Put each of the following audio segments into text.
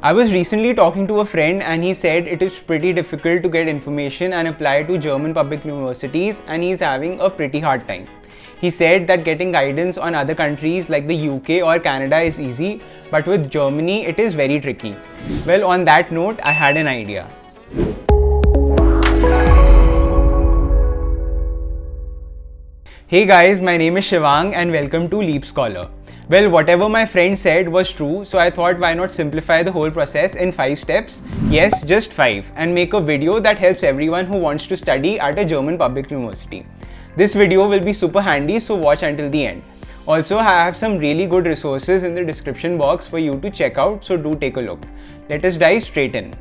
I was recently talking to a friend and he said it is pretty difficult to get information and apply to German public universities and he's having a pretty hard time. He said that getting guidance on other countries like the UK or Canada is easy, but with Germany it is very tricky. Well, on that note, I had an idea. Hey guys, my name is Shivang and welcome to Leap Scholar. Well, whatever my friend said was true, so I thought why not simplify the whole process in 5 steps, yes, just 5, and make a video that helps everyone who wants to study at a German public university. This video will be super handy, so watch until the end. Also, I have some really good resources in the description box for you to check out, so do take a look. Let us dive straight in.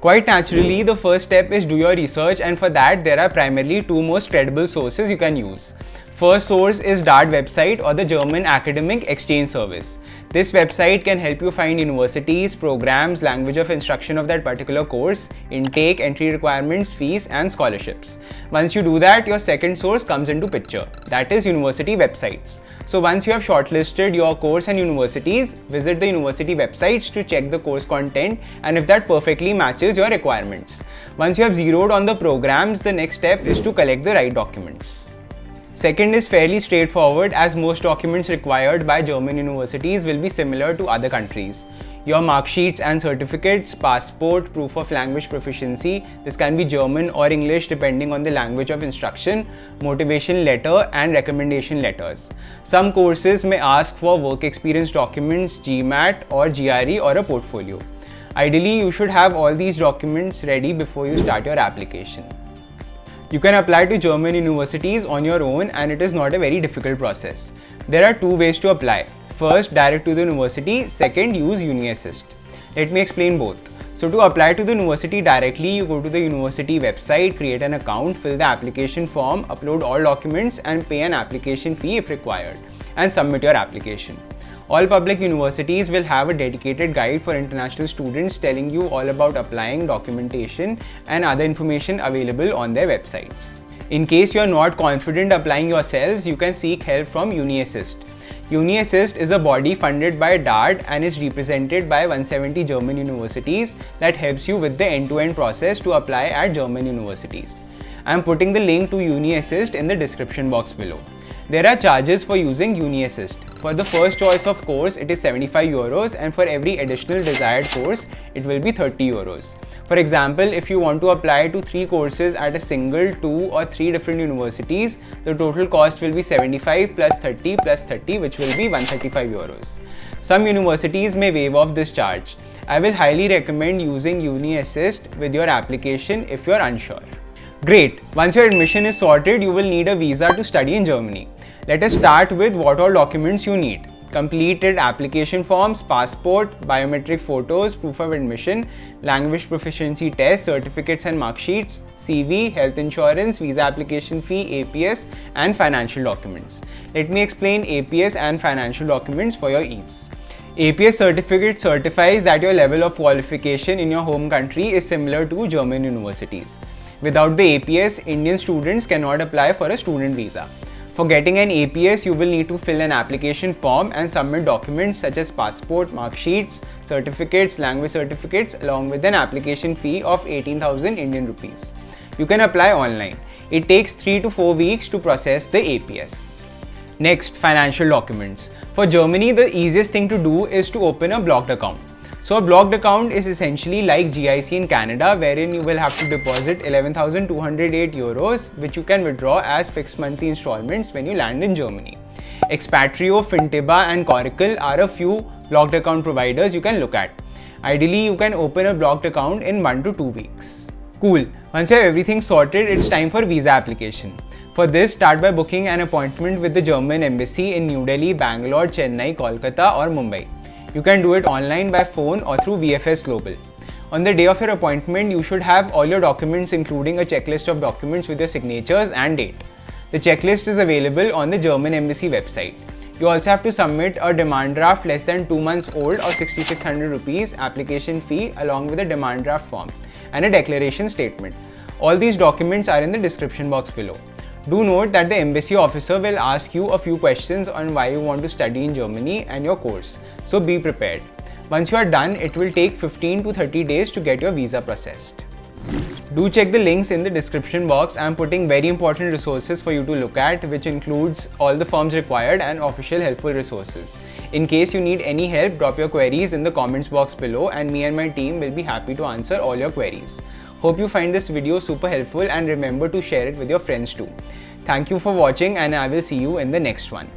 Quite naturally, the first step is do your research and for that there are primarily two most credible sources you can use. First source is DAAD website or the German Academic Exchange Service. This website can help you find universities, programs, language of instruction of that particular course, intake, entry requirements, fees and scholarships. Once you do that, your second source comes into picture, that is university websites. So once you have shortlisted your course and universities, visit the university websites to check the course content and if that perfectly matches your requirements. Once you have zeroed on the programs, the next step is to collect the right documents. Second is fairly straightforward as most documents required by German universities will be similar to other countries. Your mark sheets and certificates, passport, proof of language proficiency, this can be German or English depending on the language of instruction, motivation letter and recommendation letters. Some courses may ask for work experience documents, GMAT or GRE or a portfolio. Ideally, you should have all these documents ready before you start your application. You can apply to German universities on your own and it is not a very difficult process. There are two ways to apply. First, direct to the university. Second, use UniAssist. Let me explain both. So to apply to the university directly, you go to the university website, create an account, fill the application form, upload all documents and pay an application fee if required and submit your application. All public universities will have a dedicated guide for international students telling you all about applying, documentation and other information available on their websites. In case you are not confident applying yourselves, you can seek help from UniAssist. UniAssist is a body funded by DAAD and is represented by 170 German universities that helps you with the end-to-end -end process to apply at German universities. I am putting the link to UniAssist in the description box below. There are charges for using UniAssist. For the first choice of course, it is 75 euros and for every additional desired course, it will be 30 euros. For example, if you want to apply to three courses at a single, two or three different universities, the total cost will be 75 plus 30 plus 30 which will be 135 euros. Some universities may waive off this charge. I will highly recommend using UniAssist with your application if you are unsure. Great, once your admission is sorted, you will need a visa to study in Germany. Let us start with what all documents you need. Completed application forms, passport, biometric photos, proof of admission, language proficiency test, certificates and mark sheets, CV, health insurance, visa application fee, APS and financial documents. Let me explain APS and financial documents for your ease. APS certificate certifies that your level of qualification in your home country is similar to German universities. Without the APS, Indian students cannot apply for a student visa. For getting an APS, you will need to fill an application form and submit documents such as passport, mark sheets, certificates, language certificates along with an application fee of 18,000 Indian rupees. You can apply online. It takes 3 to 4 weeks to process the APS. Next, financial documents. For Germany, the easiest thing to do is to open a blocked account. So a blocked account is essentially like GIC in Canada wherein you will have to deposit 11,208 euros which you can withdraw as fixed monthly installments when you land in Germany. Expatrio, Fintiba and Coracle are a few blocked account providers you can look at. Ideally, you can open a blocked account in 1 to 2 weeks. Cool. Once you have everything sorted, it's time for visa application. For this, start by booking an appointment with the German embassy in New Delhi, Bangalore, Chennai, Kolkata or Mumbai. You can do it online by phone or through VFS Global. On the day of your appointment, you should have all your documents including a checklist of documents with your signatures and date. The checklist is available on the German Embassy website. You also have to submit a demand draft less than 2 months old or 6600 rupees application fee along with a demand draft form and a declaration statement. All these documents are in the description box below. Do note that the embassy officer will ask you a few questions on why you want to study in Germany and your course, so be prepared. Once you are done, it will take 15 to 30 days to get your visa processed. Do check the links in the description box. I'm putting very important resources for you to look at, which includes all the forms required and official helpful resources. In case you need any help, drop your queries in the comments box below and me and my team will be happy to answer all your queries. Hope you find this video super helpful and remember to share it with your friends too. Thank you for watching and I will see you in the next one.